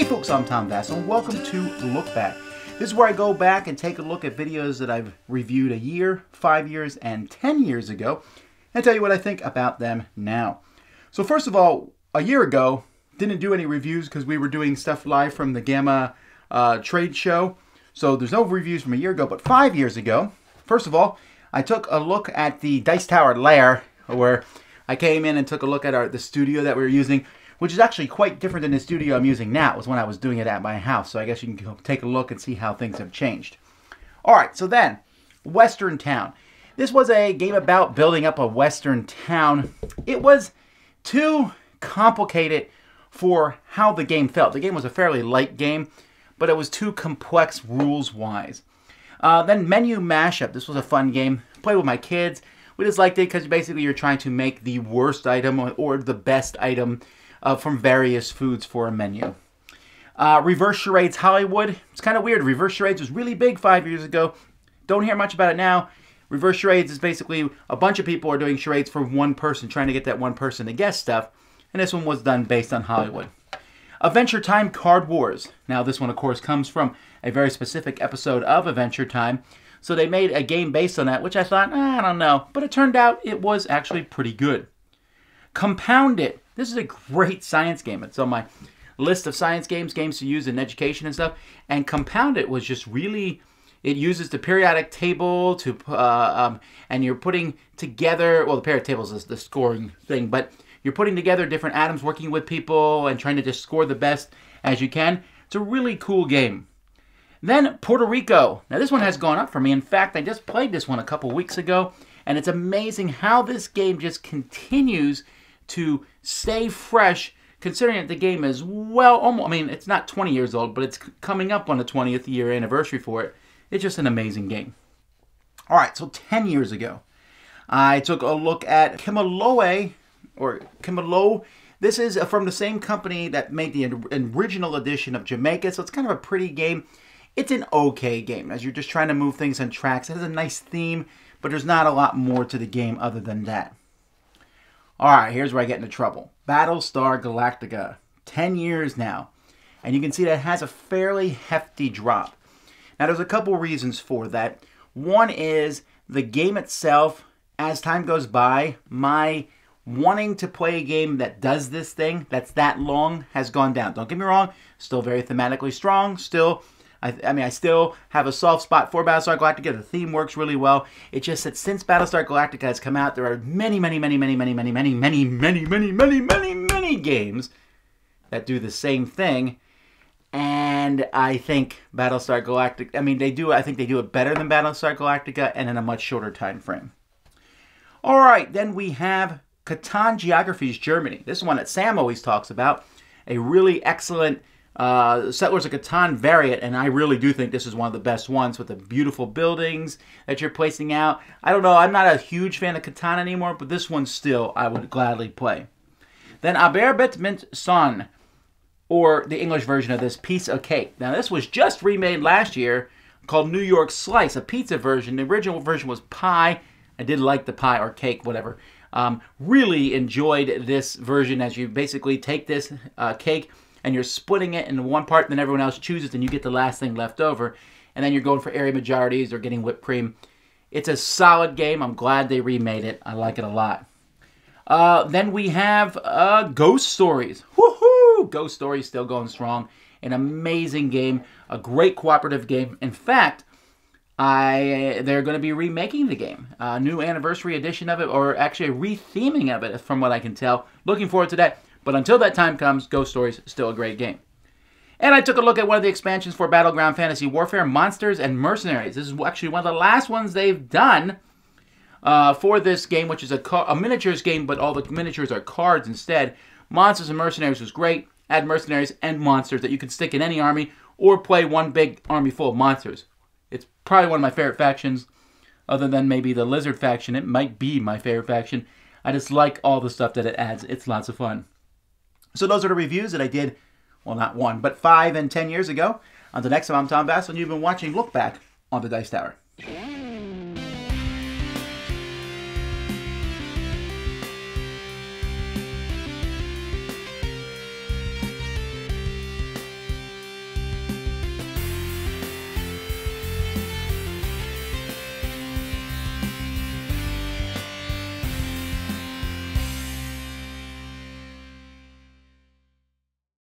Vasel. I'm Tom Vasel, and welcome to Look Back. This is where I go back and take a look at videos that I've reviewed a year, five years, and ten years ago, and tell you what I think about them now. So first of all, a year ago, didn't do any reviews because we were doing stuff live from the GAMA uh, trade show. So there's no reviews from a year ago, but five years ago, first of all, I took a look at the Dice Tower Lair, where I came in and took a look at our, the studio that we were using, which is actually quite different than the studio I'm using now. It was when I was doing it at my house, so I guess you can take a look and see how things have changed. All right, so then, Western Town. This was a game about building up a Western town. It was too complicated for how the game felt. The game was a fairly light game, but it was too complex rules-wise. Uh, then Menu Mashup. This was a fun game. Played with my kids. We just liked it because basically you're trying to make the worst item or the best item uh, from various foods for a menu. Uh, Reverse Charades Hollywood. It's kind of weird. Reverse Charades was really big five years ago. Don't hear much about it now. Reverse Charades is basically a bunch of people are doing charades for one person, trying to get that one person to guess stuff. And this one was done based on Hollywood. Adventure Time Card Wars. Now, this one, of course, comes from a very specific episode of Adventure Time. So they made a game based on that, which I thought, eh, I don't know. But it turned out it was actually pretty good. Compounded. This is a great science game. It's on my list of science games, games to use in education and stuff. And Compounded was just really, it uses the periodic table to, uh, um, and you're putting together, well, the periodic table is the scoring thing, but you're putting together different atoms, working with people, and trying to just score the best as you can. It's a really cool game. Then Puerto Rico. Now this one has gone up for me. In fact, I just played this one a couple weeks ago, and it's amazing how this game just continues to stay fresh considering that the game is well almost I mean it's not 20 years old but it's coming up on the 20th year anniversary for it. It's just an amazing game. All right so 10 years ago I took a look at Kimaloe or Kimalo this is from the same company that made the original edition of Jamaica so it's kind of a pretty game. It's an okay game as you're just trying to move things on tracks. It has a nice theme but there's not a lot more to the game other than that Alright, here's where I get into trouble. Battlestar Galactica. 10 years now. And you can see that has a fairly hefty drop. Now, there's a couple reasons for that. One is the game itself, as time goes by, my wanting to play a game that does this thing, that's that long, has gone down. Don't get me wrong, still very thematically strong, still I, I, mean, I still have a soft spot for Battlestar Galactica. The theme works really well. It's just that since Battlestar Galactica has come out, there are many, many, many, many, many, many, many, many, many, many, many, many, many games that do the same thing. And I think Battlestar Galactica, I mean, they do, I think they do it better than Battlestar Galactica and in a much shorter time frame. All right, then we have Catan Geographies Germany. This is one that Sam always talks about. A really excellent uh, Settlers of Catan variant, and I really do think this is one of the best ones with the beautiful buildings that you're placing out. I don't know, I'm not a huge fan of Catan anymore, but this one still I would gladly play. Then Aber bitte mit Sahne, or the English version of this, Piece of Cake. Now this was just remade last year called New York Slice, a pizza version. The original version was pie. I did like the pie or cake, whatever. Um, really enjoyed this version as you basically take this uh, cake and you're splitting it into one part, then everyone else chooses, and you get the last thing left over. And then you're going for area majorities or getting whipped cream. It's a solid game. I'm glad they remade it. I like it a lot. Uh, then we have uh, Ghost Stories. Woohoo! Ghost Stories still going strong. An amazing game. A great cooperative game. In fact, I they're going to be remaking the game. A new anniversary edition of it, or actually a retheming of it, from what I can tell. Looking forward to that. But until that time comes, Ghost Stories is still a great game. And I took a look at one of the expansions for Battleground Fantasy Warfare, Monsters and Mercenaries. This is actually one of the last ones they've done uh, for this game, which is a, a miniatures game, but all the miniatures are cards instead. Monsters and Mercenaries was great. Add mercenaries and monsters that you can stick in any army or play one big army full of monsters. It's probably one of my favorite factions, other than maybe the Lizard faction. It might be my favorite faction. I just like all the stuff that it adds. It's lots of fun. So those are the reviews that I did, well, not one, but five and ten years ago. Until next time, I'm Tom Vasel, and you've been watching Look Back on the Dice Tower.